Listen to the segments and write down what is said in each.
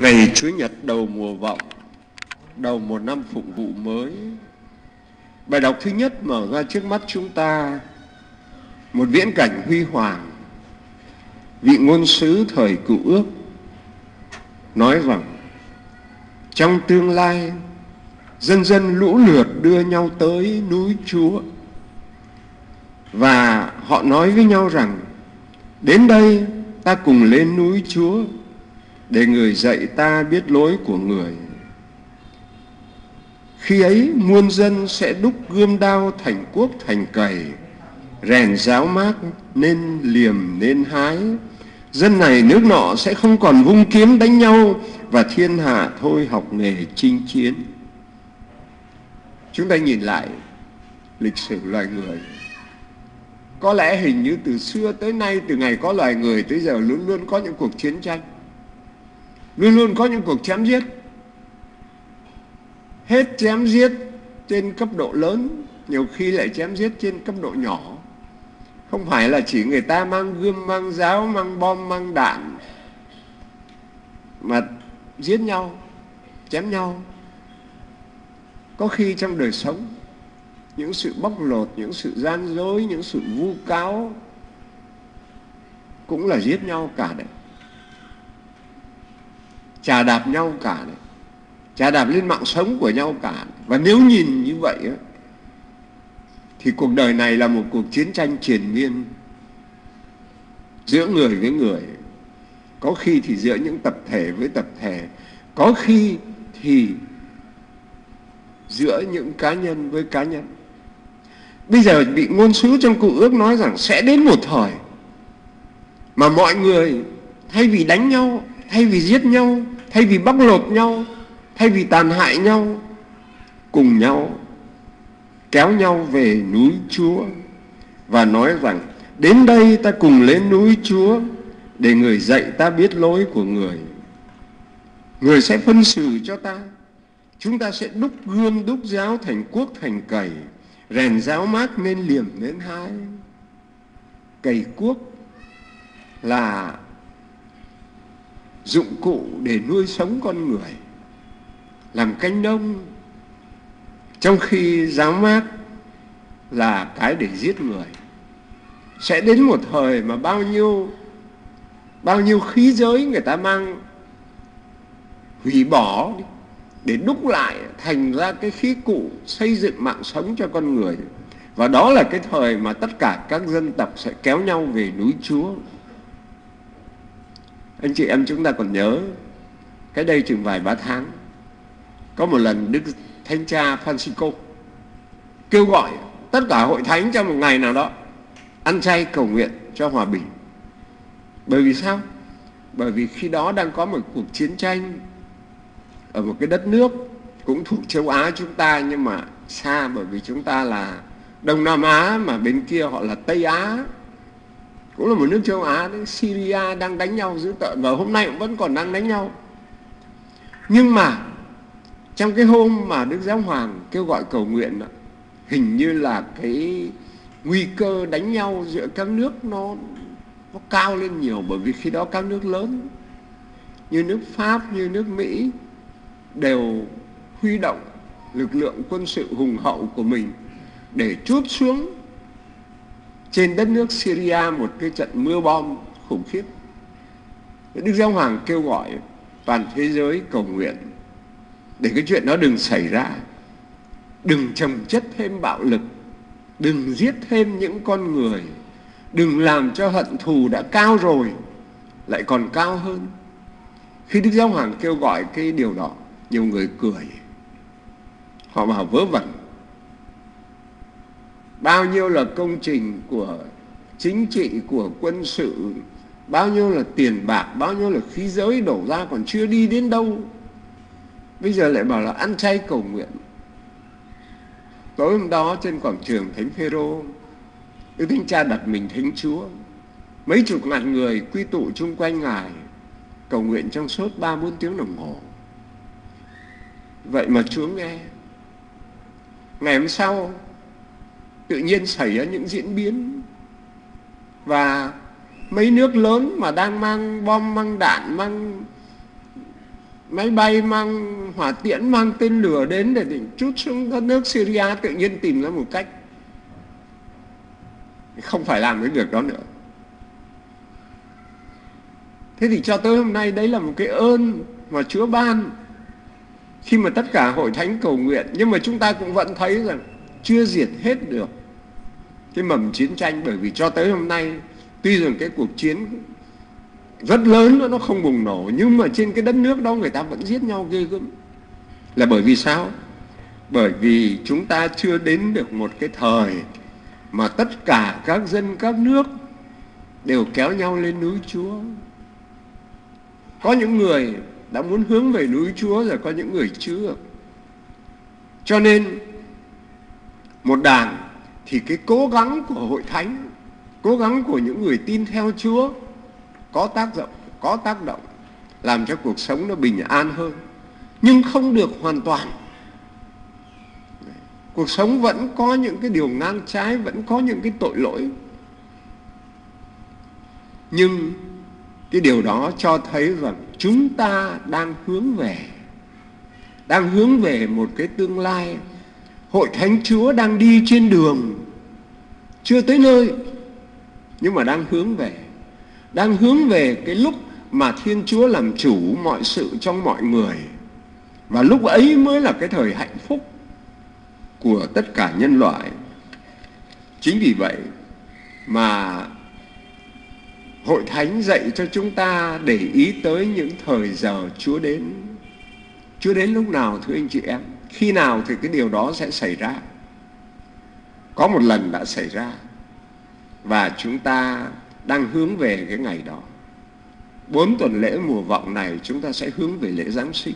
Ngày Chúa nhật đầu mùa vọng, đầu một năm phụng vụ mới. Bài đọc thứ nhất mở ra trước mắt chúng ta một viễn cảnh huy hoàng. Vị ngôn sứ thời cựu ước nói rằng trong tương lai dân dân lũ lượt đưa nhau tới núi Chúa và họ nói với nhau rằng đến đây ta cùng lên núi Chúa để người dạy ta biết lối của người. Khi ấy muôn dân sẽ đúc gươm đao thành quốc thành cày, rèn giáo mát nên liềm nên hái. Dân này nước nọ sẽ không còn vung kiếm đánh nhau và thiên hạ thôi học nghề chinh chiến. Chúng ta nhìn lại lịch sử loài người. Có lẽ hình như từ xưa tới nay, từ ngày có loài người tới giờ luôn luôn có những cuộc chiến tranh luôn luôn có những cuộc chém giết. Hết chém giết trên cấp độ lớn, nhiều khi lại chém giết trên cấp độ nhỏ. Không phải là chỉ người ta mang gươm, mang giáo, mang bom, mang đạn mà giết nhau, chém nhau. Có khi trong đời sống, những sự bóc lột, những sự gian dối, những sự vu cáo cũng là giết nhau cả đấy chà đạp nhau cả đấy chà đạp lên mạng sống của nhau cả và nếu nhìn như vậy ấy, thì cuộc đời này là một cuộc chiến tranh triền miên giữa người với người. Có khi thì giữa những tập thể với tập thể có khi thì giữa những cá nhân với cá nhân. Bây giờ bị ngôn sứ trong cụ ước nói rằng sẽ đến một thời mà mọi người thay vì đánh nhau thay vì giết nhau thay vì bóc lột nhau, thay vì tàn hại nhau, cùng nhau, kéo nhau về núi chúa và nói rằng, đến đây ta cùng lên núi chúa để người dạy ta biết lối của người. Người sẽ phân xử cho ta. Chúng ta sẽ đúc gươm, đúc giáo thành quốc, thành cầy rèn giáo mát nên liềm, nên hái cầy quốc là dụng cụ để nuôi sống con người, làm canh nông, trong khi giáo mát là cái để giết người. Sẽ đến một thời mà bao nhiêu bao nhiêu khí giới người ta mang hủy bỏ để đúc lại thành ra cái khí cụ xây dựng mạng sống cho con người. Và đó là cái thời mà tất cả các dân tộc sẽ kéo nhau về núi chúa anh chị em chúng ta còn nhớ, cái đây chừng vài ba tháng, có một lần đức thánh cha francisco kêu gọi tất cả hội thánh trong một ngày nào đó ăn chay cầu nguyện cho hòa bình. Bởi vì sao? Bởi vì khi đó đang có một cuộc chiến tranh ở một cái đất nước cũng thuộc châu Á chúng ta, nhưng mà xa bởi vì chúng ta là Đông Nam Á mà bên kia họ là Tây Á cũng là một nước châu Á đấy Syria đang đánh nhau dữ tợn và hôm nay cũng vẫn còn đang đánh nhau. Nhưng mà trong cái hôm mà Đức Giáo Hoàng kêu gọi cầu nguyện đó, hình như là cái nguy cơ đánh nhau giữa các nước nó nó cao lên nhiều bởi vì khi đó các nước lớn như nước Pháp như nước Mỹ đều huy động lực lượng quân sự hùng hậu của mình để chút xuống trên đất nước Syria một cái trận mưa bom khủng khiếp. Đức Giáo Hoàng kêu gọi toàn thế giới cầu nguyện để cái chuyện đó đừng xảy ra. Đừng trầm chất thêm bạo lực, đừng giết thêm những con người, đừng làm cho hận thù đã cao rồi lại còn cao hơn. Khi Đức Giáo Hoàng kêu gọi cái điều đó, nhiều người cười. Họ bảo vớ vẩn bao nhiêu là công trình của chính trị, của quân sự, bao nhiêu là tiền bạc, bao nhiêu là khí giới đổ ra còn chưa đi đến đâu. Bây giờ lại bảo là ăn chay cầu nguyện. Tối hôm đó trên quảng trường thánh phêrô, đức thánh cha đặt mình thánh chúa. Mấy chục ngàn người quy tụ chung quanh ngài, cầu nguyện trong suốt ba bốn tiếng đồng hồ. Vậy mà chúa nghe. Ngày hôm sau tự nhiên xảy ra những diễn biến. Và mấy nước lớn mà đang mang bom, mang đạn, mang máy bay, mang hỏa tiễn, mang tên lửa đến để định chút xuống đất nước Syria, tự nhiên tìm ra một cách không phải làm cái việc đó nữa. Thế thì cho tới hôm nay, đấy là một cái ơn mà Chúa ban khi mà tất cả hội thánh cầu nguyện. Nhưng mà chúng ta cũng vẫn thấy rằng chưa diệt hết được cái mầm chiến tranh, bởi vì cho tới hôm nay, tuy rằng cái cuộc chiến rất lớn nữa, nó không bùng nổ, nhưng mà trên cái đất nước đó người ta vẫn giết nhau ghê gớm là bởi vì sao bởi vì chúng ta chưa đến được một cái thời mà tất cả các dân, các nước đều kéo nhau lên núi Chúa. Có những người đã muốn hướng về núi Chúa rồi, có những người chưa. Cho nên một đàn thì cái cố gắng của hội thánh, cố gắng của những người tin theo Chúa có tác động, có tác động làm cho cuộc sống nó bình an hơn. Nhưng không được hoàn toàn cuộc sống vẫn có những cái điều ngang trái vẫn có những cái tội lỗi nhưng cái điều đó cho thấy rằng chúng ta đang hướng về đang hướng về một cái tương lai hội thánh chúa đang đi trên đường chưa tới nơi, nhưng mà đang hướng về đang hướng về cái lúc mà thiên chúa làm chủ mọi sự trong mọi người và lúc ấy mới là cái thời hạnh phúc của tất cả nhân loại. Chính vì vậy mà Hội Thánh dạy cho chúng ta để ý tới những thời giờ Chúa đến. Chúa đến lúc nào, thưa anh chị em? Khi nào thì cái điều đó sẽ xảy ra? Có một lần đã xảy ra và chúng ta đang hướng về cái ngày đó. Bốn tuần lễ mùa vọng này chúng ta sẽ hướng về lễ Giáng sinh.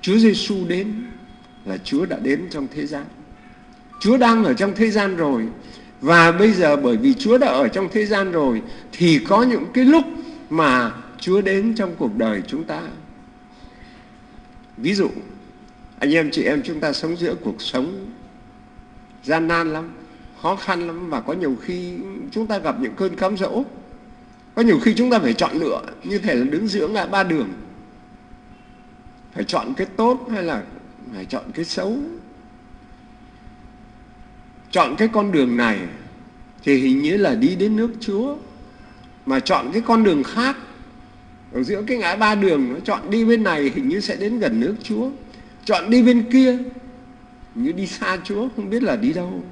Chúa Giêsu đến là Chúa đã đến trong thế gian. Chúa đang ở trong thế gian rồi và bây giờ bởi vì Chúa đã ở trong thế gian rồi thì có những cái lúc mà Chúa đến trong cuộc đời chúng ta. Ví dụ, anh em chị em chúng ta sống giữa cuộc sống gian nan lắm, khó khăn lắm và có nhiều khi chúng ta gặp những cơn cám dỗ. Có nhiều khi chúng ta phải chọn lựa như thể là đứng giữa ngã ba đường. Phải chọn cái tốt hay là phải chọn cái xấu chọn cái con đường này thì hình như là đi đến nước chúa mà chọn cái con đường khác ở giữa cái ngã ba đường nó chọn đi bên này hình như sẽ đến gần nước chúa chọn đi bên kia. Như đi xa chúa, không biết là đi đâu.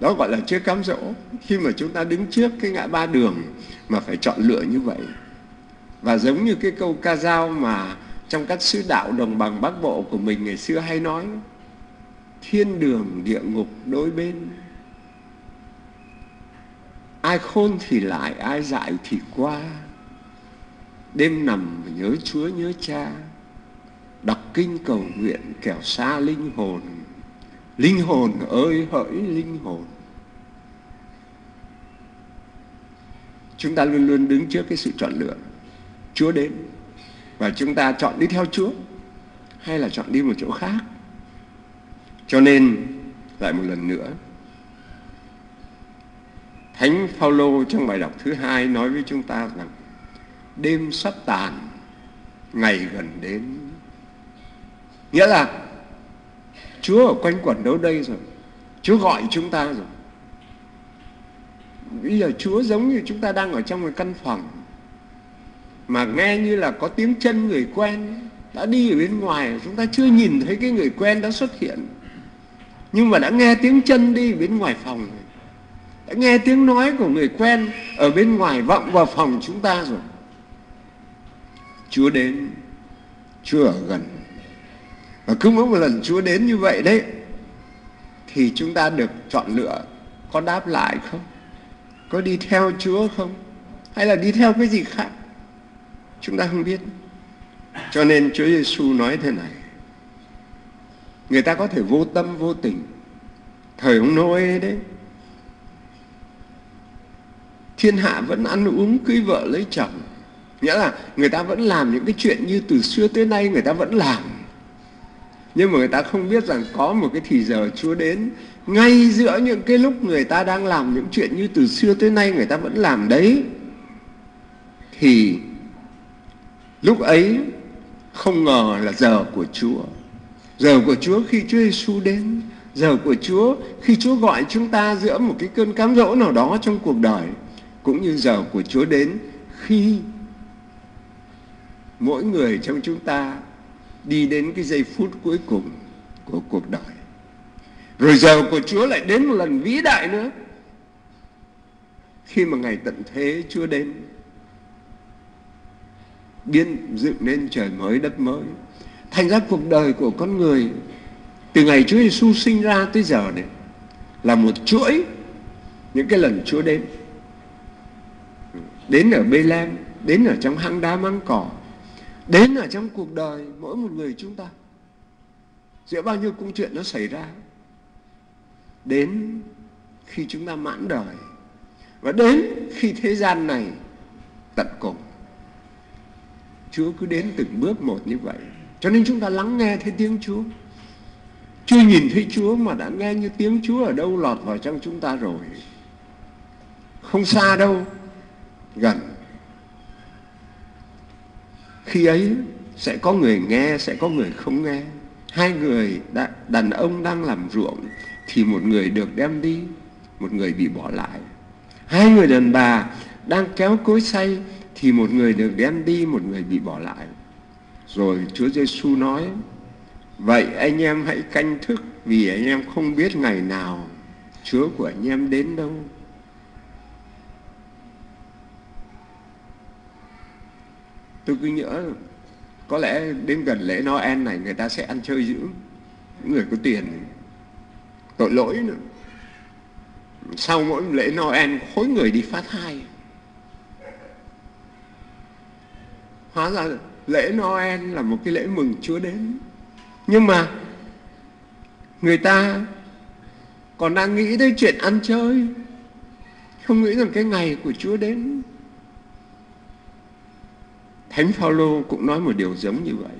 Đó gọi là chưa cám dỗ. Khi mà chúng ta đứng trước cái ngã ba đường mà phải chọn lựa như vậy. Và giống như cái câu ca dao mà trong các sứ đạo đồng bằng bắc bộ của mình ngày xưa hay nói, thiên đường, địa ngục đối bên. Ai khôn thì lại, ai dại thì qua. Đêm nằm nhớ chúa, nhớ cha đọc kinh cầu nguyện kẻo xa linh hồn linh hồn ơi hỡi linh hồn chúng ta luôn luôn đứng trước cái sự chọn lựa chúa đến và chúng ta chọn đi theo Chúa hay là chọn đi một chỗ khác. Cho nên lại một lần nữa Thánh Phaolô trong bài đọc thứ hai nói với chúng ta rằng đêm sắp tàn, ngày gần đến. Nghĩa là Chúa ở quanh quẩn đâu đây rồi. Chúa gọi chúng ta rồi. Bây giờ Chúa giống như chúng ta đang ở trong một căn phòng mà nghe như là có tiếng chân người quen. Đã đi ở bên ngoài, chúng ta chưa nhìn thấy cái người quen đã xuất hiện. Nhưng mà đã nghe tiếng chân đi bên ngoài phòng đã nghe tiếng nói của người quen ở bên ngoài vọng vào phòng chúng ta rồi. Chúa đến, Chúa ở gần và cứ mỗi một lần Chúa đến như vậy đấy, thì chúng ta được chọn lựa có đáp lại không có đi theo Chúa không hay là đi theo cái gì khác Chúng ta không biết. Cho nên Chúa Giêsu nói thế này. Người ta có thể vô tâm, vô tình. Thời ông Noe đấy. Thiên hạ vẫn ăn uống cưới vợ lấy chồng. Nghĩa là người ta vẫn làm những cái chuyện như từ xưa tới nay người ta vẫn làm. Nhưng mà người ta không biết rằng có một cái thì giờ Chúa đến. Ngay giữa những cái lúc người ta đang làm những chuyện như từ xưa tới nay người ta vẫn làm đấy, thì lúc ấy không ngờ là giờ của Chúa. Giờ của Chúa khi Chúa Giêsu đến, giờ của Chúa khi Chúa gọi chúng ta giữa một cái cơn cám dỗ nào đó trong cuộc đời, cũng như giờ của Chúa đến khi mỗi người trong chúng ta đi đến cái giây phút cuối cùng của cuộc đời. Rồi giờ của Chúa lại đến một lần vĩ đại nữa. Khi mà ngày tận thế Chúa đến biên dựng nên trời mới, đất mới, thành ra cuộc đời của con người từ ngày Chúa Giêsu sinh ra tới giờ này là một chuỗi những cái lần Chúa đến. Đến ở Bê Lem đến ở trong hang đá măng cỏ đến ở trong cuộc đời mỗi một người chúng ta, giữa bao nhiêu công chuyện nó xảy ra, đến khi chúng ta mãn đời và đến khi thế gian này tận cùng. Chúa cứ đến từng bước một như vậy. Cho nên chúng ta lắng nghe thấy tiếng Chúa. Chưa nhìn thấy Chúa mà đã nghe như tiếng Chúa ở đâu lọt vào trong chúng ta rồi. Không xa đâu, gần khi ấy sẽ có người nghe, sẽ có người không nghe. Hai người đàn ông đang làm ruộng thì một người được đem đi, một người bị bỏ lại. Hai người đàn bà đang kéo cối xay thì một người được đem đi, một người bị bỏ lại. Rồi Chúa Giêsu nói, vậy anh em hãy canh thức vì anh em không biết ngày nào Chúa của anh em đến đâu. Tôi cứ nhớ, có lẽ đến gần lễ Noel này người ta sẽ ăn chơi dữ những người có tiền. Tội lỗi nữa. Sau mỗi lễ Noel, khối người đi phát thai. Hóa ra lễ Noel là một cái lễ mừng Chúa đến. Nhưng mà người ta còn đang nghĩ tới chuyện ăn chơi. Không nghĩ rằng cái ngày của Chúa đến. Thánh Phaolô cũng nói một điều giống như vậy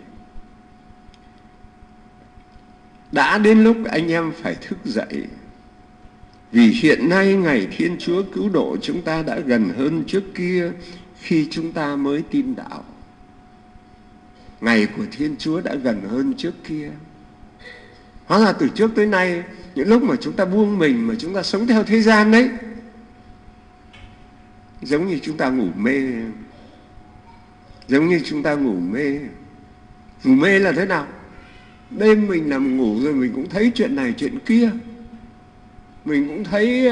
đã đến lúc anh em phải thức dậy vì hiện nay ngày Thiên Chúa cứu độ chúng ta đã gần hơn trước kia khi chúng ta mới tin đạo. Ngày của Thiên Chúa đã gần hơn trước kia. Hóa ra từ trước tới nay, những lúc mà chúng ta buông mình mà chúng ta sống theo thế gian đấy, giống như chúng ta ngủ mê, giống như chúng ta ngủ mê. Ngủ mê là thế nào? Đêm mình nằm ngủ rồi mình cũng thấy chuyện này, chuyện kia. Mình cũng thấy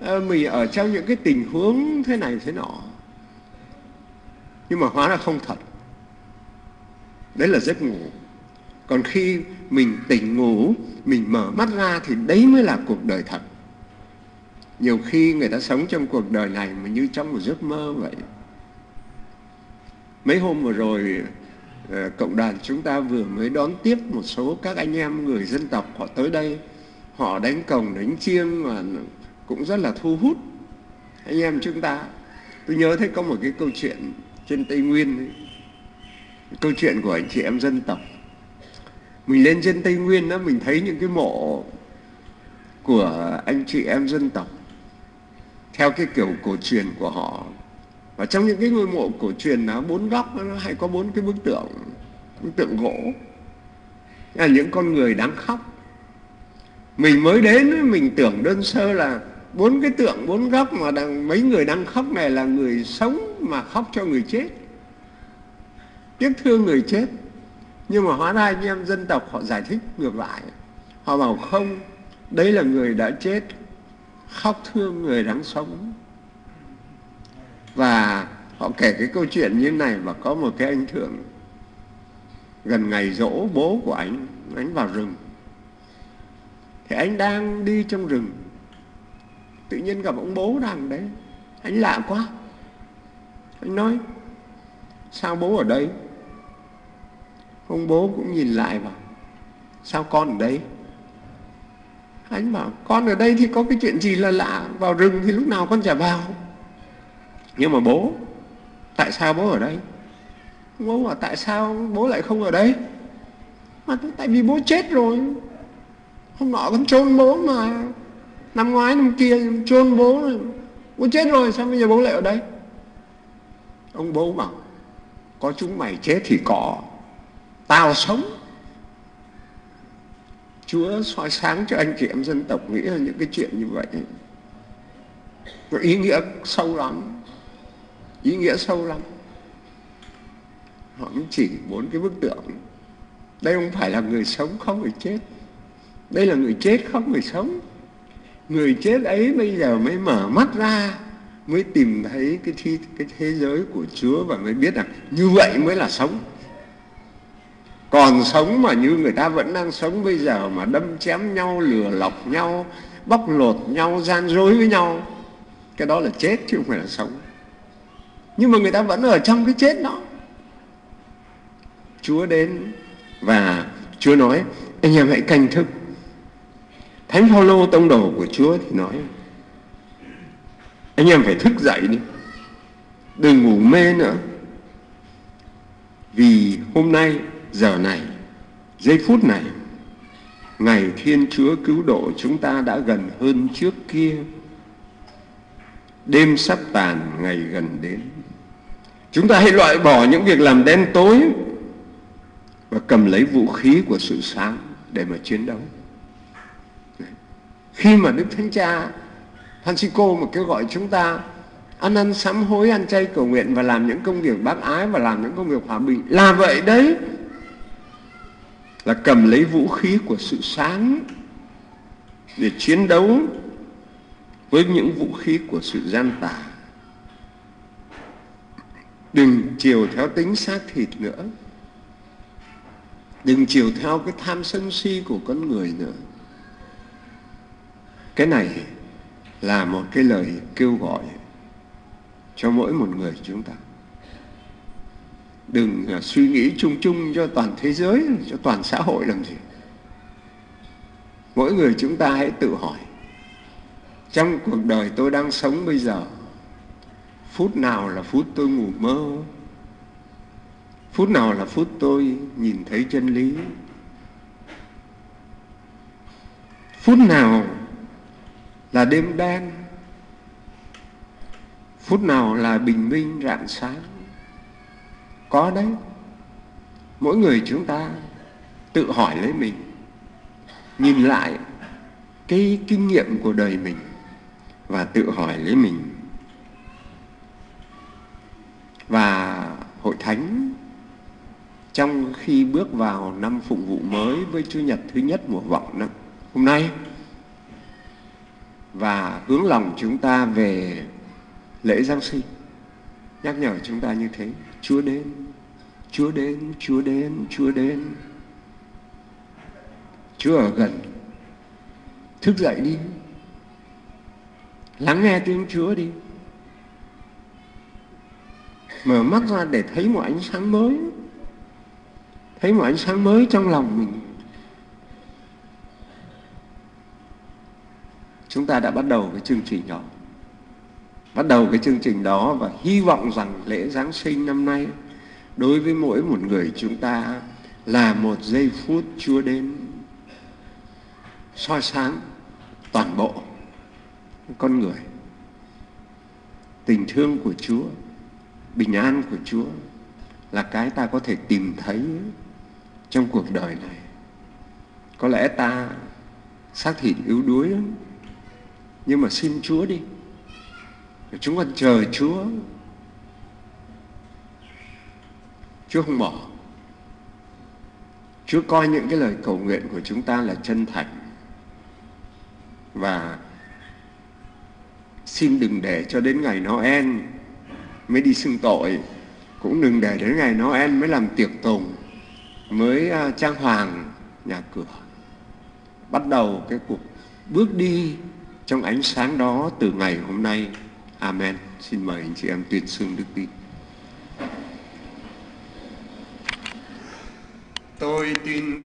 ờ, mình ở trong những cái tình huống thế này, thế nọ. Nhưng mà hóa ra không thật. Đấy là giấc ngủ. Còn khi mình tỉnh ngủ, mình mở mắt ra thì đấy mới là cuộc đời thật. Nhiều khi người ta sống trong cuộc đời này mà như trong một giấc mơ vậy mấy hôm vừa rồi ờ, cộng đoàn chúng ta vừa mới đón tiếp một số các anh em người dân tộc họ tới đây. Họ đánh cồng đánh chiêng mà cũng rất là thu hút anh em chúng ta. Tôi nhớ thấy có một cái câu chuyện trên tây nguyên ấy. câu chuyện của anh chị em dân tộc. Mình lên trên tây nguyên đó mình thấy những cái mộ của anh chị em dân tộc. Theo cái kiểu cổ truyền của họ và trong những cái ngôi mộ cổ truyền nó bốn góc nó hay có bốn cái bức tượng bức tượng gỗ. Là những con người đáng khóc. Mình mới đến mình tưởng đơn sơ là bốn cái tượng bốn góc mà đang, mấy người đang khóc này là người sống mà khóc cho người chết. Tiếc thương người chết. Nhưng mà hóa ra anh em dân tộc họ giải thích ngược lại. Họ bảo không đấy là người đã chết khóc thương người đang sống và họ kể cái câu chuyện như này và có một cái anh thượng gần ngày dỗ bố của anh anh vào rừng. Thì anh đang đi trong rừng. Tự nhiên gặp ông bố đang đấy. Anh lạ quá. Anh nói, sao bố ở đây? Ông bố cũng nhìn lại vào sao con ở đây? Anh bảo, con ở đây thì có cái chuyện gì là lạ? Vào rừng thì lúc nào con chả vào nhưng mà bố, tại sao bố ở đây? Bố bảo tại sao bố lại không ở đây? Mà tại vì bố chết rồi. Hôm nọ con chôn bố mà. Năm ngoái, năm kia chôn bố rồi. Bố chết rồi, sao bây giờ bố lại ở đây? Ông bố bảo, có chúng mày chết thì có. Tao sống. Chúa soi sáng cho anh chị em dân tộc nghĩ là những cái chuyện như vậy. Có ý nghĩa sâu lắm ý nghĩa sâu lắm. Họ cũng chỉ bốn cái bức tượng. Đây không phải là người sống, không người chết. Đây là người chết, không người sống. Người chết ấy bây giờ mới mở mắt ra, mới tìm thấy cái thi, cái thế giới của Chúa và mới biết rằng như vậy mới là sống. Còn sống mà như người ta vẫn đang sống bây giờ mà đâm chém nhau, lừa lọc nhau, bóc lột nhau, gian dối với nhau, cái đó là chết chứ không phải là sống nhưng mà người ta vẫn ở trong cái chết đó. Chúa đến và Chúa nói, anh em hãy canh thức. Thánh Phaolô, tông đồ của Chúa thì nói, anh em phải thức dậy đi, đừng ngủ mê nữa. Vì hôm nay, giờ này, giây phút này, ngày thiên chúa cứu độ chúng ta đã gần hơn trước kia. Đêm sắp tàn, ngày gần đến chúng ta hãy loại bỏ những việc làm đen tối và cầm lấy vũ khí của sự sáng để mà chiến đấu. Khi mà đức thánh cha Francisco mà kêu gọi chúng ta ăn ăn sám hối, ăn chay cầu nguyện và làm những công việc bác ái và làm những công việc hòa bình, là vậy đấy. Là cầm lấy vũ khí của sự sáng để chiến đấu với những vũ khí của sự gian tà đừng chiều theo tính xác thịt nữa. Đừng chiều theo cái tham sân si của con người nữa. Cái này là một cái lời kêu gọi cho mỗi một người chúng ta. Đừng à, suy nghĩ chung chung cho toàn thế giới, cho toàn xã hội làm gì. Mỗi người chúng ta hãy tự hỏi, trong cuộc đời tôi đang sống bây giờ phút nào là phút tôi ngủ mơ? Phút nào là phút tôi nhìn thấy chân lý? Phút nào là đêm đen? Phút nào là bình minh rạng sáng? Có đấy. Mỗi người chúng ta tự hỏi lấy mình, nhìn lại cái kinh nghiệm của đời mình và tự hỏi lấy mình và hội thánh. Trong khi bước vào năm phụng vụ mới với Chủ nhật thứ nhất mùa vọng năm hôm nay, và hướng lòng chúng ta về lễ Giáng sinh, nhắc nhở chúng ta như thế, Chúa đến Chúa đến Chúa đến Chúa đến. Chúa ở gần, thức dậy đi, lắng nghe tiếng Chúa đi mở mắt ra để thấy một ánh sáng mới. Thấy một ánh sáng mới trong lòng mình. Chúng ta đã bắt đầu cái chương trình đó. Bắt đầu cái chương trình đó và hy vọng rằng lễ Giáng sinh năm nay, đối với mỗi một người chúng ta là một giây phút Chúa đến. Soi sáng toàn bộ con người. Tình thương của Chúa bình an của Chúa là cái ta có thể tìm thấy trong cuộc đời này. Có lẽ ta xác thịt yếu đuối lắm, nhưng mà xin Chúa đi. Chúng con chờ Chúa. Chúa không bỏ. Chúa coi những cái lời cầu nguyện của chúng ta là chân thành. Và xin đừng để cho đến ngày Noel mới đi xưng tội, cũng đừng để đến ngày Noel mới làm tiệc tùng, mới à, trang hoàng nhà cửa. Bắt đầu cái cuộc bước đi trong ánh sáng đó từ ngày hôm nay. Amen. Xin mời anh chị em tuyên xưng đức tin. Tôi tin